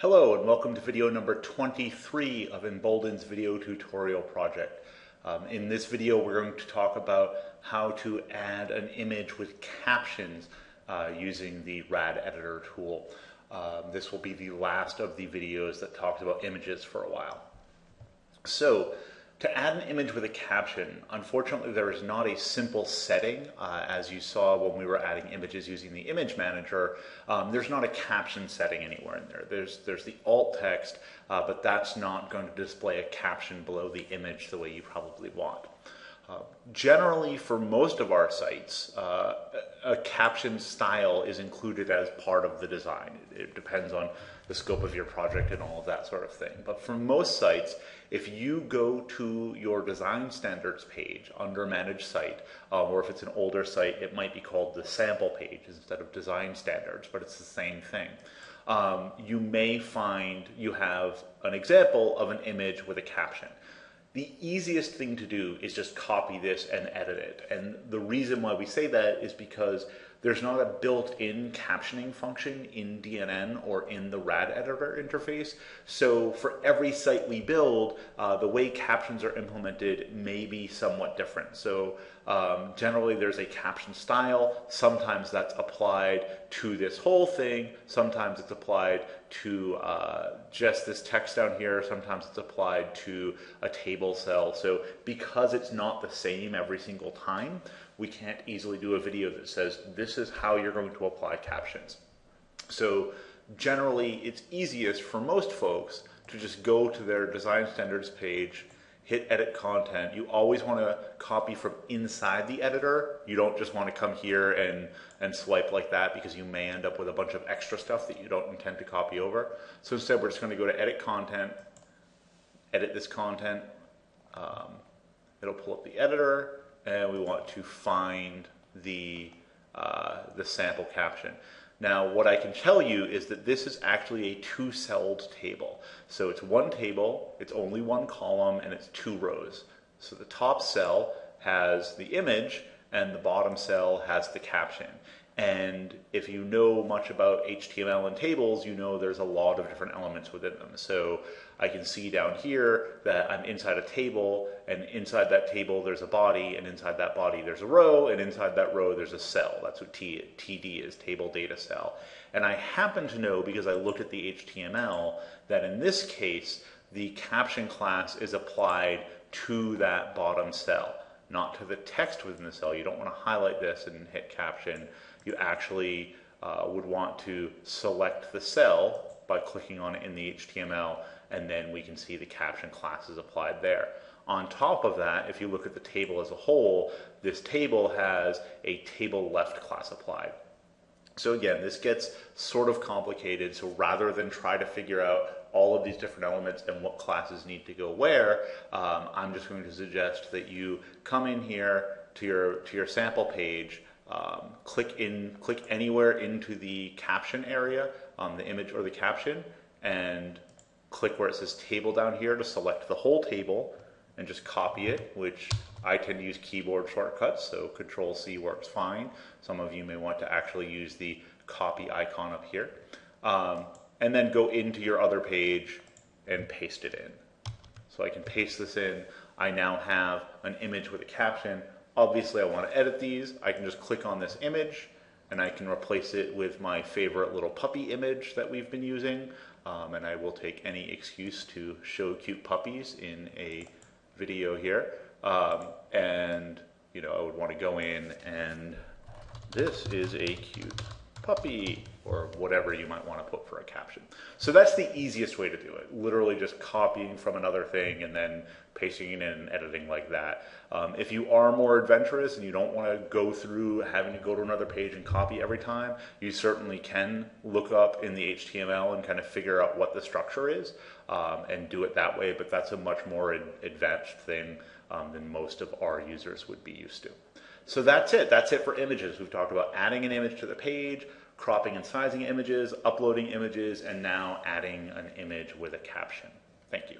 Hello and welcome to video number 23 of Embolden's video tutorial project. Um, in this video we're going to talk about how to add an image with captions uh, using the RAD editor tool. Um, this will be the last of the videos that talks about images for a while. So to add an image with a caption, unfortunately there is not a simple setting. Uh, as you saw when we were adding images using the image manager, um, there's not a caption setting anywhere in there. There's, there's the alt text, uh, but that's not going to display a caption below the image the way you probably want. Uh, generally, for most of our sites, uh, a caption style is included as part of the design. It, it, depends on the scope of your project and all of that sort of thing. But for most sites, if you go to your design standards page under manage site, uh, or if it's an older site, it might be called the sample page instead of design standards, but it's the same thing. Um, you may find you have an example of an image with a caption the easiest thing to do is just copy this and edit it. And the reason why we say that is because there's not a built-in captioning function in DNN or in the RAD editor interface. So for every site we build, uh, the way captions are implemented may be somewhat different. So um, generally there's a caption style. Sometimes that's applied to this whole thing. Sometimes it's applied to uh, just this text down here. Sometimes it's applied to a table cell. So because it's not the same every single time, we can't easily do a video that says this is how you're going to apply captions. So generally it's easiest for most folks to just go to their design standards page, hit edit content. You always want to copy from inside the editor. You don't just want to come here and, and swipe like that because you may end up with a bunch of extra stuff that you don't intend to copy over. So instead we're just going to go to edit content, edit this content. Um, it'll pull up the editor and we want to find the, uh, the sample caption. Now, what I can tell you is that this is actually a two-celled table. So it's one table, it's only one column, and it's two rows. So the top cell has the image, and the bottom cell has the caption. And if you know much about HTML and tables, you know there's a lot of different elements within them. So I can see down here that I'm inside a table, and inside that table there's a body, and inside that body there's a row, and inside that row there's a cell. That's what T, TD is, table data cell. And I happen to know, because I looked at the HTML, that in this case, the caption class is applied to that bottom cell, not to the text within the cell. You don't want to highlight this and hit caption you actually uh, would want to select the cell by clicking on it in the HTML and then we can see the caption classes applied there. On top of that, if you look at the table as a whole, this table has a table left class applied. So again, this gets sort of complicated. So rather than try to figure out all of these different elements and what classes need to go where, um, I'm just going to suggest that you come in here to your, to your sample page, um, click in, click anywhere into the caption area on the image or the caption, and click where it says table down here to select the whole table and just copy it, which I tend to use keyboard shortcuts, so Control C works fine. Some of you may want to actually use the copy icon up here. Um, and then go into your other page and paste it in. So I can paste this in. I now have an image with a caption Obviously I want to edit these. I can just click on this image and I can replace it with my favorite little puppy image that we've been using. Um, and I will take any excuse to show cute puppies in a video here. Um, and, you know, I would want to go in and this is a cute puppy or whatever you might want to put for a caption. So that's the easiest way to do it. Literally just copying from another thing and then pasting it in and editing like that. Um, if you are more adventurous and you don't want to go through having to go to another page and copy every time, you certainly can look up in the HTML and kind of figure out what the structure is um, and do it that way. But that's a much more advanced thing um, than most of our users would be used to. So that's it. That's it for images. We've talked about adding an image to the page, cropping and sizing images, uploading images, and now adding an image with a caption. Thank you.